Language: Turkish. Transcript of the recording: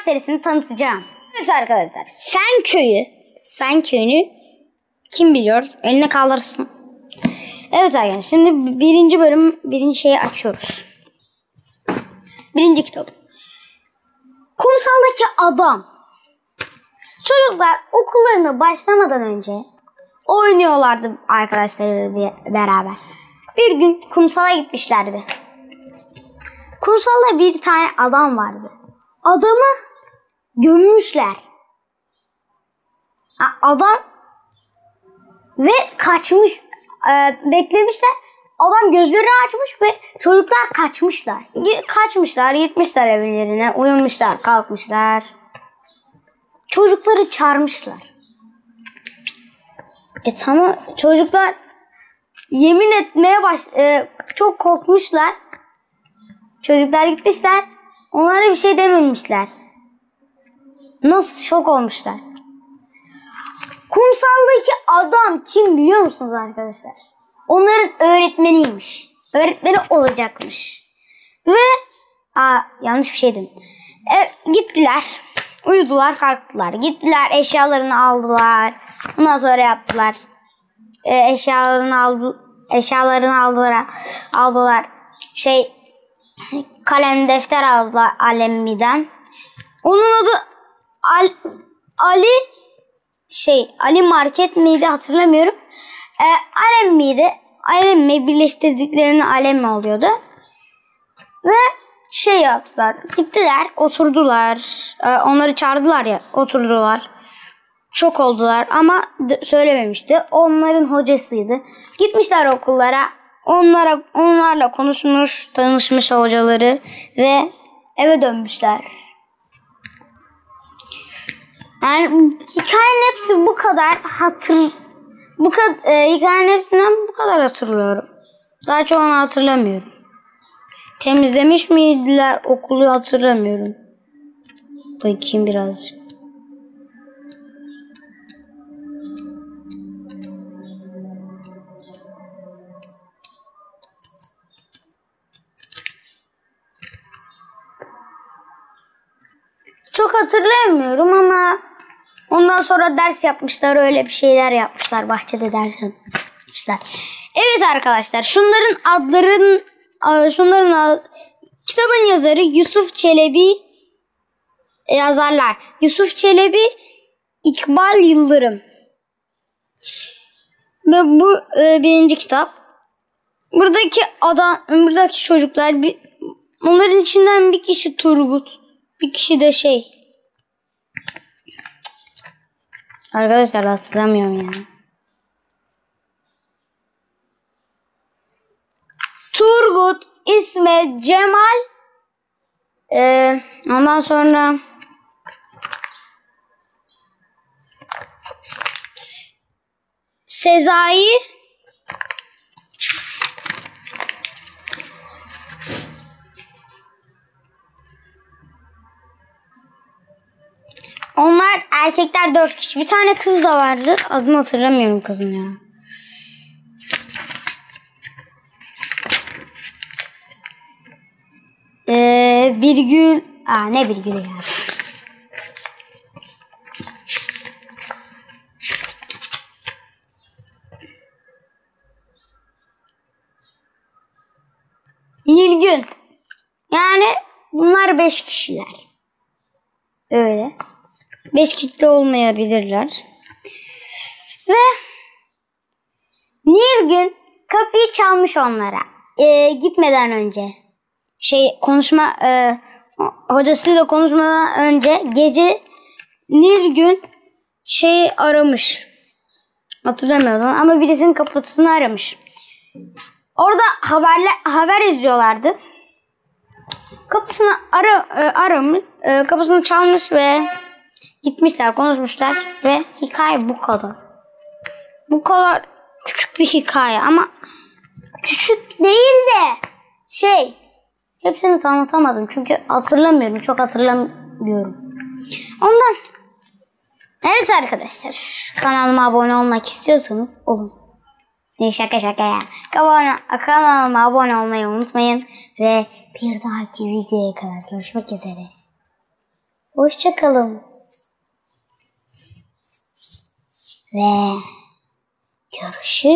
kitap serisini tanıtacağım. Evet arkadaşlar Fen Köyü. Fen Köyü'nü kim biliyor? Eline kaldırsın. Evet arkadaşlar şimdi birinci bölüm birinci şeyi açıyoruz. Birinci kitap. Kumsaldaki adam. Çocuklar okullarına başlamadan önce oynuyorlardı arkadaşlarıyla beraber. Bir gün kumsala gitmişlerdi. Kumsalda bir tane adam vardı. Adamı gömmüşler. Adam ve kaçmış e, beklemişler. Adam gözlerini açmış ve çocuklar kaçmışlar. Kaçmışlar, gitmişler evlerine, uyumuşlar, kalkmışlar. Çocukları çağırmışlar. E tamam çocuklar yemin etmeye baş e, çok korkmuşlar. Çocuklar gitmişler. Onlara bir şey dememişler. Nasıl şok olmuşlar. Kumsaldaki adam kim biliyor musunuz arkadaşlar? Onların öğretmeniymiş. Öğretmeni olacakmış. Ve aa, yanlış bir şey dedim. E, gittiler. Uyudular, kalktılar. Gittiler, eşyalarını aldılar. Ondan sonra yaptılar. E, eşyalarını aldı, eşyalarını aldılar. Aldılar. Şey kalem defter aldılar Alemi'den. Onun adı Al, Ali şey Ali Market miydi hatırlamıyorum. E, Alem miydi? Alem mi birleştirdiklerini Alem oluyordu? Ve şey yaptılar. Gittiler, oturdular. E, onları çağırdılar ya, oturdular. Çok oldular ama söylememişti. Onların hocasıydı. Gitmişler okullara. Onlara onlarla konuşmuş, tanışmış hocaları ve eve dönmüşler. Yani hikayenin hepsi bu kadar hatır bu kadar e, hikayenin hepsinden bu kadar hatırlıyorum. Daha çoğunu hatırlamıyorum. Temizlemiş miydiler okulu hatırlamıyorum. Bakayım birazcık. Çok hatırlayamıyorum ama ondan sonra ders yapmışlar öyle bir şeyler yapmışlar bahçede ders yapmışlar. Evet arkadaşlar şunların adların şunların ad- kitabın yazarı Yusuf Çelebi yazarlar. Yusuf Çelebi İkbal Yıldırım. Ve bu e, birinci kitap. Buradaki adam, buradaki çocuklar bir onların içinden bir kişi Turgut, bir kişi de şey. Arkadaşlar hatırlamıyorum yani. Turgut, İsmet, Cemal. Ee, ondan sonra Sezai. Erkekler dört kişi. Bir tane kız da vardı. Adını hatırlamıyorum kızın ya. Ee, Birgül... Aa ne Birgül'ü ya. Nilgün. Yani bunlar beş kişiler. Öyle. Beş kişi de olmayabilirler. Ve Nilgün kapıyı çalmış onlara. Ee, gitmeden önce. Şey konuşma e, hocasıyla konuşmadan önce gece Nilgün şeyi aramış. Hatırlamıyorum ama birisinin kapısını aramış. Orada haberle haber izliyorlardı. Kapısını ara e, aramış, e, kapısını çalmış ve gitmişler, konuşmuşlar ve hikaye bu kadar. Bu kadar küçük bir hikaye ama küçük değil de şey hepsini tanıtamadım çünkü hatırlamıyorum, çok hatırlamıyorum. Ondan Evet arkadaşlar kanalıma abone olmak istiyorsanız olun. Ne şaka şaka ya. Kanalıma, kanalıma abone olmayı unutmayın. Ve bir dahaki videoya kadar görüşmek üzere. Hoşçakalın. Ve görüşürüz.